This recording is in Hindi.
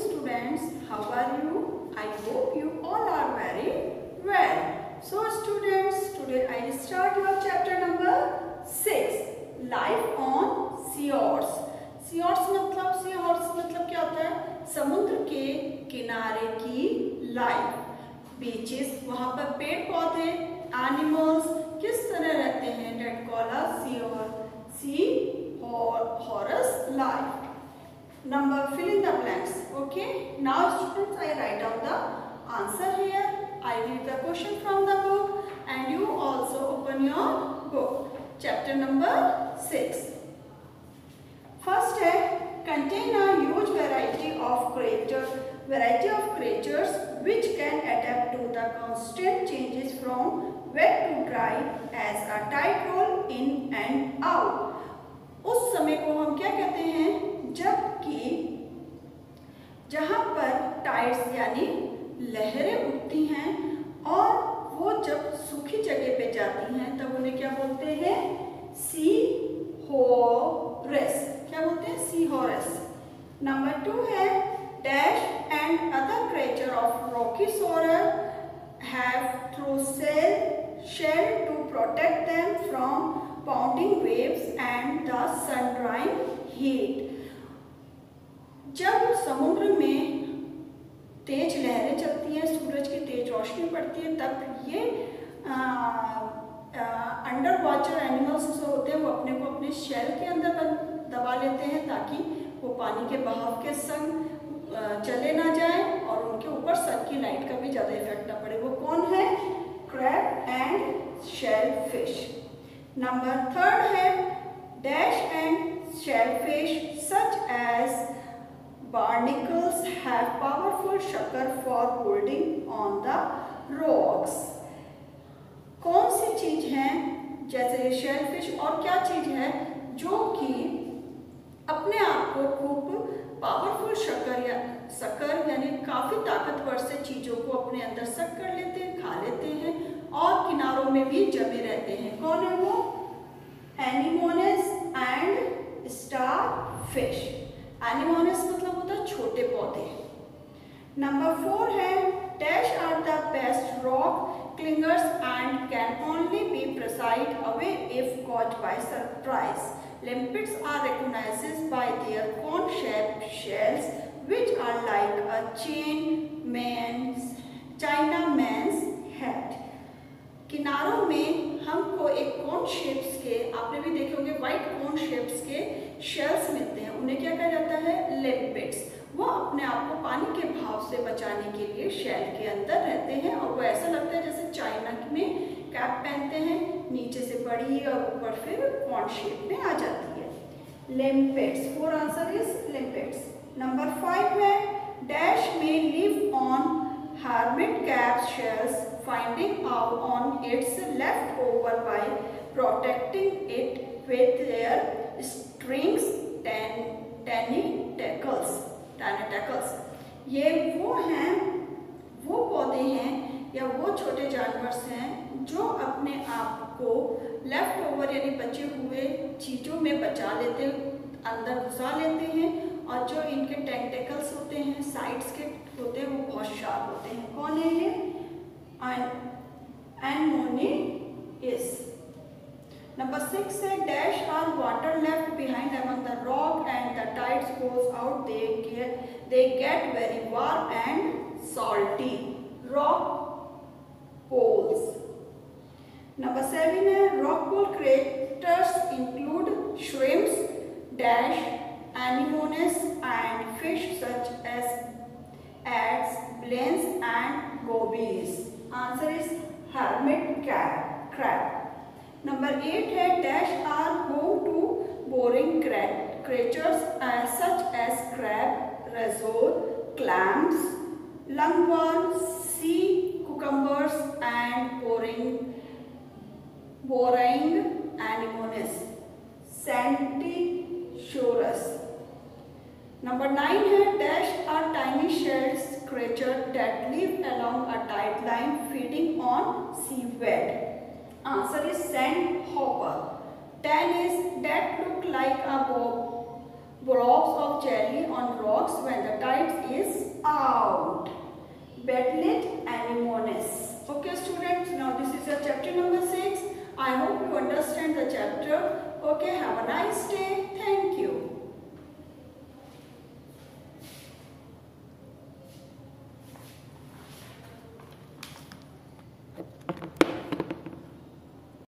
students. How are you? I hope you all are very well. So students, today I start your chapter number 6. Life on seahorse. Seahorse मतलब seahorse मतलब क्या होता है समुद्र के किनारे की लाइफ बीचेस वहाँ पर पेड़ पौधे एनिमल्स किस तरह रहते हैं डेट कॉल सी और sea horse life number fill in the blanks okay now students i write down the answer here i read the question from the book and you also open your book chapter number 6 first hai contain a huge variety of creatures variety of creatures which can adapt to the constant changes from wet to dry as a tide roll in and out समय को हम क्या कहते हैं टाइड्स यानी लहरें उठती हैं और वो जब सूखी जगह पे जाती हैं, तब उन्हें क्या बोलते हैं? सी होरेस क्या बोलते हैं? सी होरेस नंबर टू है, dash and other creature of rocky shore have through sell, shell to protect them from pounding waves and the sunrise heat. जब समुद्र चलती हैं, सूरज की तेज रोशनी पड़ती है, तब ये अंडर वाटर एनिमल्स जो होते हैं, वो अपने को अपने शेल के अंदर दबा लेते हैं ताकि वो पानी के बहाव के संग चले ना जाए और उनके ऊपर सन की लाइट का भी ज़्यादा इफ़ेक्ट ना पड़े। वो कौन है? Crab and shell fish number third है dash and shell fish such as barnacles have powerful sucker for holding on the rocks. कौन सी चीज़ है? जैसे शेलफिश और क्या चीज़ है? जो कि अपने आप को खूब पावरफुल शक्कर या शक्कर यानी काफ़ी ताकतवर से चीज़ों को अपने अंदर सक कर लेते हैं, खा लेते हैं और किनारों में भी जमे रहते हैं। कौन है वो? Anemones and star fish anemones होते नंबर फोर है dash are the best rock clingers and can only be prised away if caught by surprise limpets are recognise by their cone shape shells which are like a chain man Chinaman's cap पहनते हैं, नीचे से बड़ी और ऊपर फिर कॉन शेप में आ जाती है। Limpets four answer is limpets number five है डैश में live on hermit cap shells finding out on its left over by protecting it with their strings tentacles tentacles ये वो हैं, वो पौधे हैं या वो छोटे जानवर हैं जो अपने आप को लेफ़्ट ओवर यानी बचे हुए चीज़ों में बचा लेते, अंदर घुसा लेते हैं और जो इनके टेंटेकल्स होते हैं साइड्स के होते हैं, वो बहुत शार्प होते हैं। कौन है ये? एनमोनी इस नंबर सिक्स है dash are water left behind the rock and the tides goes out they get very warm Savina rock pool craters include shrimps, dash, anemones and fish such as ants, blends and gobies. Answer is hermit crab. crab. Number 8 dash are home to boring creatures uh, such as crab, razor, clams, lungworms, boring anemones. Santisaurus. Number nine है dash are tiny shells creature that live along a tide line feeding on seaweed. Answer is sandhopper. Ten is that look like a bob blobs of jelly on rocks when the tide is out. Chapter. Okay, have a nice day. Thank